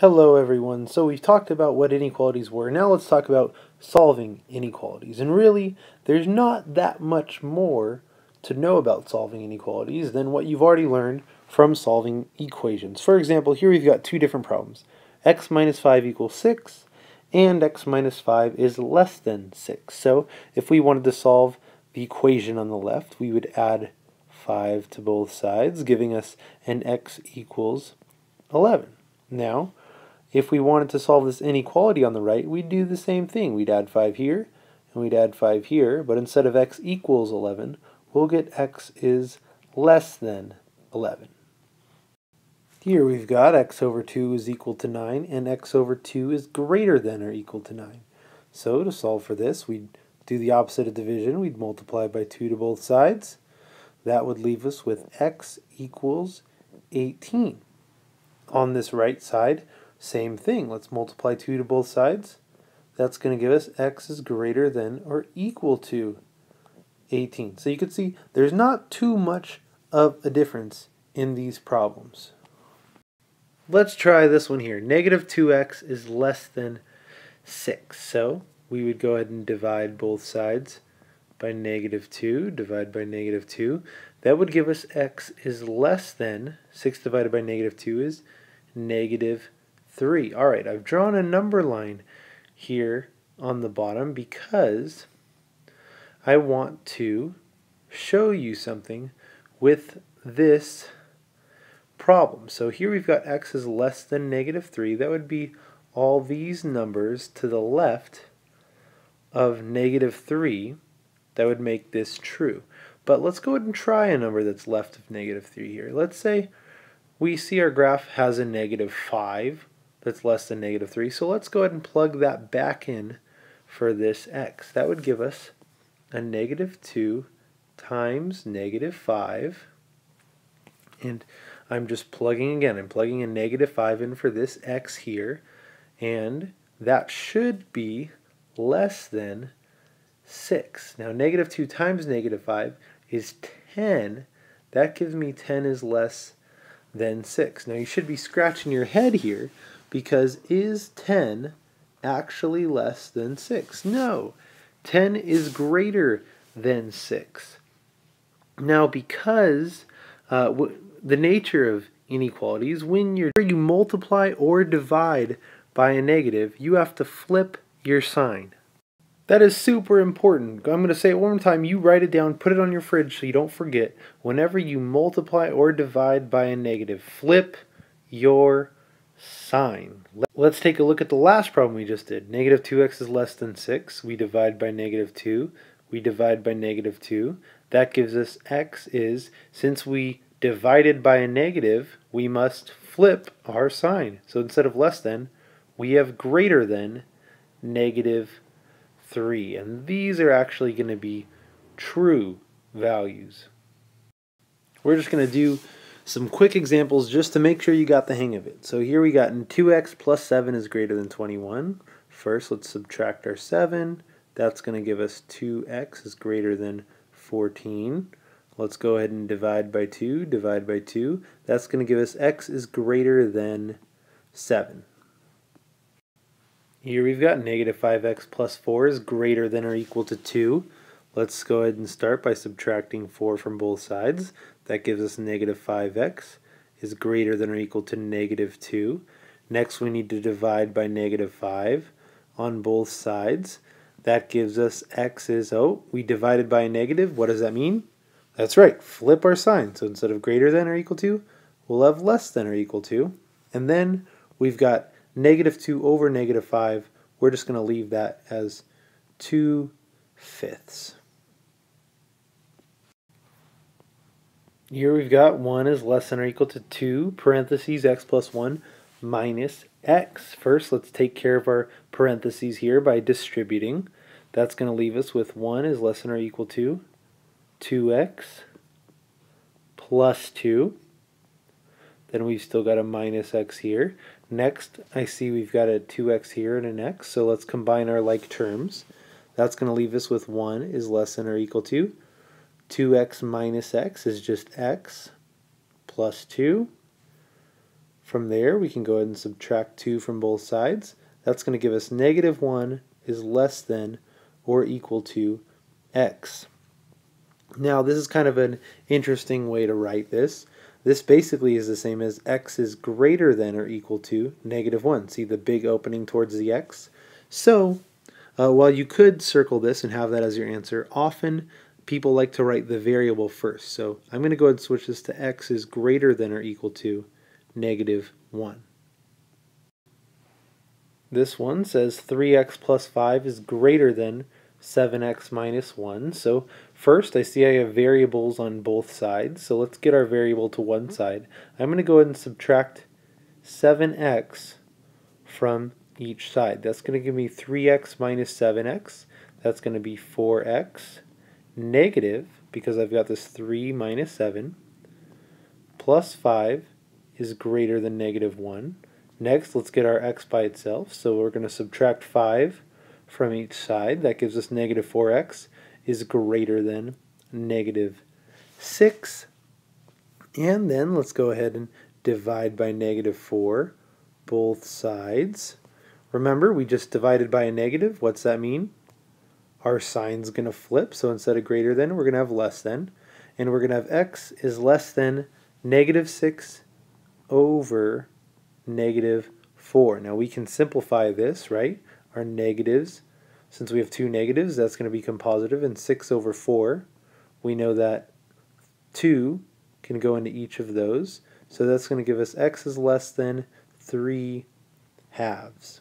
Hello everyone. So we've talked about what inequalities were. Now let's talk about solving inequalities. And really, there's not that much more to know about solving inequalities than what you've already learned from solving equations. For example, here we've got two different problems. x minus 5 equals 6 and x minus 5 is less than 6. So if we wanted to solve the equation on the left, we would add 5 to both sides, giving us an x equals 11. Now, if we wanted to solve this inequality on the right, we'd do the same thing. We'd add 5 here, and we'd add 5 here, but instead of x equals 11, we'll get x is less than 11. Here we've got x over 2 is equal to 9, and x over 2 is greater than or equal to 9. So to solve for this, we'd do the opposite of division. We'd multiply by 2 to both sides. That would leave us with x equals 18. On this right side, same thing. Let's multiply 2 to both sides. That's going to give us x is greater than or equal to 18. So you can see there's not too much of a difference in these problems. Let's try this one here. Negative 2x is less than 6. So we would go ahead and divide both sides by negative 2, divide by negative 2. That would give us x is less than, 6 divided by negative 2 is negative 3. All right, I've drawn a number line here on the bottom because I want to show you something with this problem. So here we've got x is less than negative 3. That would be all these numbers to the left of negative 3 that would make this true. But let's go ahead and try a number that's left of negative 3 here. Let's say we see our graph has a negative 5 that's less than negative 3. So let's go ahead and plug that back in for this x. That would give us a negative 2 times negative 5. And I'm just plugging again. I'm plugging a negative 5 in for this x here. And that should be less than 6. Now negative 2 times negative 5 is 10. That gives me 10 is less than 6. Now you should be scratching your head here because is 10 actually less than 6? No, 10 is greater than 6. Now, because uh, the nature of inequalities, when you multiply or divide by a negative, you have to flip your sign. That is super important. I'm going to say it one more time. You write it down, put it on your fridge so you don't forget. Whenever you multiply or divide by a negative, flip your sign. Let's take a look at the last problem we just did. Negative 2x is less than 6. We divide by negative 2. We divide by negative 2. That gives us x is, since we divided by a negative, we must flip our sign. So instead of less than, we have greater than negative 3. And these are actually going to be true values. We're just going to do some quick examples just to make sure you got the hang of it. So here we got in 2x plus 7 is greater than 21. First, let's subtract our 7. That's going to give us 2x is greater than 14. Let's go ahead and divide by 2. Divide by 2. That's going to give us x is greater than 7. Here we've got negative 5x plus 4 is greater than or equal to 2. Let's go ahead and start by subtracting 4 from both sides. That gives us negative 5x is greater than or equal to negative 2. Next we need to divide by negative 5 on both sides. That gives us x is, oh, we divided by a negative. What does that mean? That's right, flip our sign. So instead of greater than or equal to, we'll have less than or equal to. And then we've got negative 2 over negative 5. We're just going to leave that as 2 fifths. Here we've got 1 is less than or equal to 2, parentheses x plus 1 minus x. First, let's take care of our parentheses here by distributing. That's going to leave us with 1 is less than or equal to 2x plus 2. Then we've still got a minus x here. Next, I see we've got a 2x here and an x, so let's combine our like terms. That's going to leave us with 1 is less than or equal to 2x minus x is just x plus 2. From there, we can go ahead and subtract 2 from both sides. That's going to give us negative 1 is less than or equal to x. Now, this is kind of an interesting way to write this. This basically is the same as x is greater than or equal to negative 1. See the big opening towards the x? So, uh, while you could circle this and have that as your answer, often people like to write the variable first. So I'm going to go ahead and switch this to x is greater than or equal to negative 1. This one says 3x plus 5 is greater than 7x minus 1. So first I see I have variables on both sides. So let's get our variable to one side. I'm going to go ahead and subtract 7x from each side. That's going to give me 3x minus 7x. That's going to be 4x negative, because I've got this 3 minus 7, plus 5 is greater than negative 1. Next, let's get our x by itself. So we're going to subtract 5 from each side. That gives us negative 4x is greater than negative 6. And then let's go ahead and divide by negative 4 both sides. Remember, we just divided by a negative. What's that mean? Our sign's going to flip. So instead of greater than, we're going to have less than. And we're going to have x is less than negative 6 over negative 4. Now we can simplify this, right? Our negatives, since we have two negatives, that's going to become positive. And 6 over 4, we know that 2 can go into each of those. So that's going to give us x is less than 3 halves.